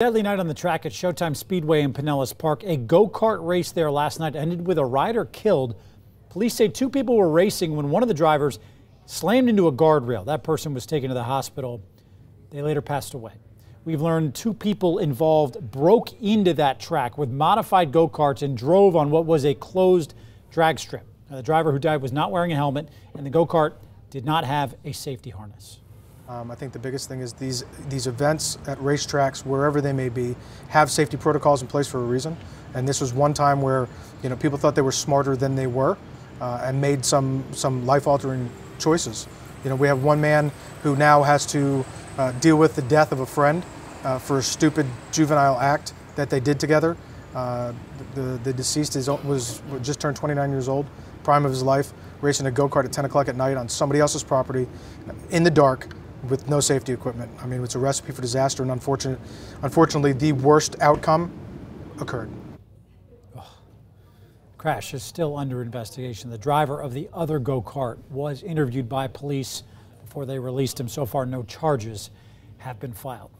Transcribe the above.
Deadly night on the track at Showtime Speedway in Pinellas Park. A go-kart race there last night ended with a rider killed. Police say two people were racing when one of the drivers slammed into a guardrail. That person was taken to the hospital. They later passed away. We've learned two people involved broke into that track with modified go-karts and drove on what was a closed drag strip. Now, the driver who died was not wearing a helmet and the go-kart did not have a safety harness. Um, I think the biggest thing is these these events at racetracks, wherever they may be, have safety protocols in place for a reason. And this was one time where you know people thought they were smarter than they were, uh, and made some some life-altering choices. You know, we have one man who now has to uh, deal with the death of a friend uh, for a stupid juvenile act that they did together. Uh, the, the deceased is, was just turned 29 years old, prime of his life, racing a go-kart at 10 o'clock at night on somebody else's property in the dark with no safety equipment. I mean, it's a recipe for disaster, and unfortunate, unfortunately, the worst outcome occurred. Crash is still under investigation. The driver of the other go-kart was interviewed by police before they released him. So far, no charges have been filed.